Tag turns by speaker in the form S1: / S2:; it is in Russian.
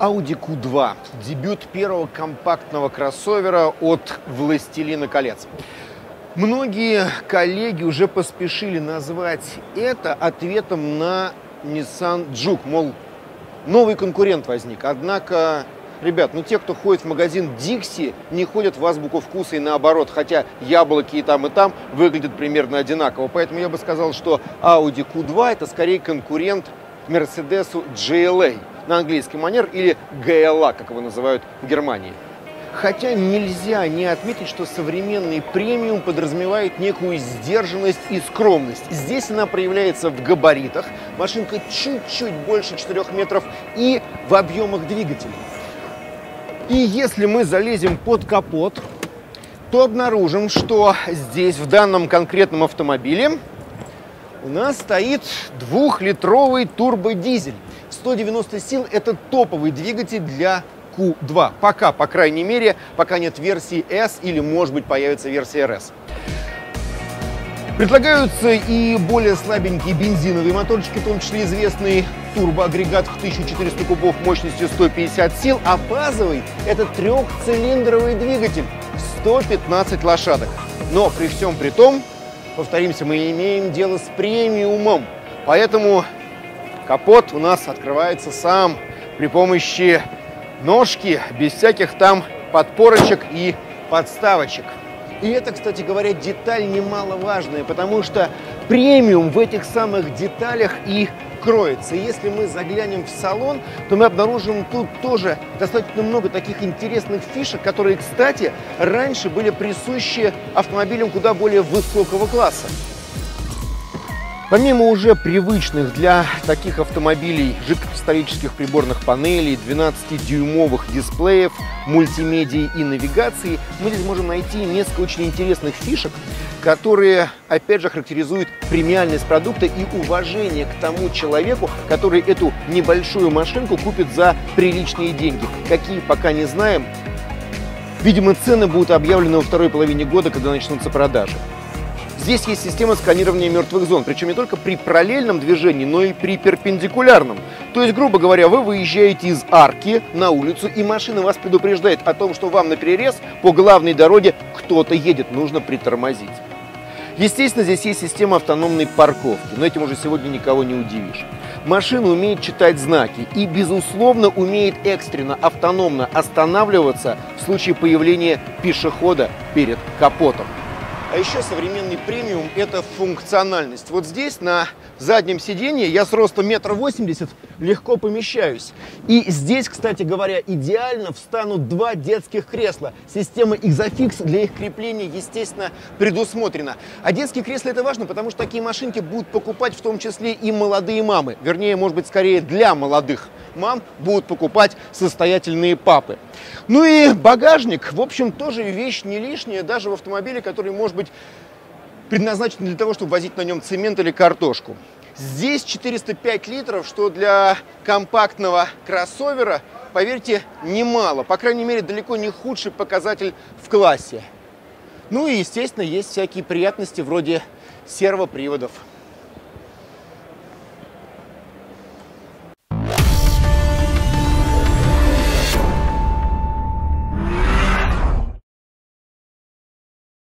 S1: Audi Q2 – дебют первого компактного кроссовера от «Властелина колец». Многие коллеги уже поспешили назвать это ответом на Nissan Juke, мол, новый конкурент возник. Однако, ребят, ну те, кто ходит в магазин Dixie, не ходят в азбуку вкуса и наоборот, хотя яблоки и там, и там выглядят примерно одинаково. Поэтому я бы сказал, что Audi Q2 это скорее конкурент Mercedes GLA на английский манер или GLA, как его называют в Германии. Хотя нельзя не отметить, что современный премиум подразумевает некую сдержанность и скромность. Здесь она проявляется в габаритах, машинка чуть-чуть больше 4 метров и в объемах двигателя. И если мы залезем под капот, то обнаружим, что здесь, в данном конкретном автомобиле, у нас стоит двухлитровый турбодизель. 190 сил – это топовый двигатель для Q2. Пока, по крайней мере, пока нет версии S или, может быть, появится версия RS. Предлагаются и более слабенькие бензиновые моторчики, в том числе известный турбоагрегат в 1400 кубов мощностью 150 сил, а базовый – это трехцилиндровый двигатель 115 лошадок. Но при всем при том, повторимся, мы имеем дело с премиумом, поэтому капот у нас открывается сам при помощи ножки, без всяких там подпорочек и подставочек. И это, кстати говоря, деталь немаловажная, потому что премиум в этих самых деталях и кроется. И если мы заглянем в салон, то мы обнаружим тут тоже достаточно много таких интересных фишек, которые, кстати, раньше были присущи автомобилям куда более высокого класса. Помимо уже привычных для таких автомобилей жидкокристаллических приборных панелей, 12-дюймовых дисплеев, мультимедии и навигации, мы здесь можем найти несколько очень интересных фишек, которые, опять же, характеризуют премиальность продукта и уважение к тому человеку, который эту небольшую машинку купит за приличные деньги. Какие, пока не знаем. Видимо, цены будут объявлены во второй половине года, когда начнутся продажи. Здесь есть система сканирования мертвых зон, причем не только при параллельном движении, но и при перпендикулярном. То есть, грубо говоря, вы выезжаете из арки на улицу, и машина вас предупреждает о том, что вам на перерез по главной дороге кто-то едет, нужно притормозить. Естественно, здесь есть система автономной парковки, но этим уже сегодня никого не удивишь. Машина умеет читать знаки и, безусловно, умеет экстренно, автономно останавливаться в случае появления пешехода перед капотом. А еще современный премиум – это функциональность. Вот здесь на заднем сиденье я с ростом метр восемьдесят легко помещаюсь. И здесь, кстати говоря, идеально встанут два детских кресла. Система Isofix для их крепления, естественно, предусмотрена. А детские кресла – это важно, потому что такие машинки будут покупать в том числе и молодые мамы. Вернее, может быть, скорее для молодых мам будут покупать состоятельные папы. Ну и багажник, в общем, тоже вещь не лишняя, даже в автомобиле, который может быть предназначен для того, чтобы возить на нем цемент или картошку. Здесь 405 литров, что для компактного кроссовера, поверьте, немало. По крайней мере, далеко не худший показатель в классе. Ну и, естественно, есть всякие приятности вроде сервоприводов.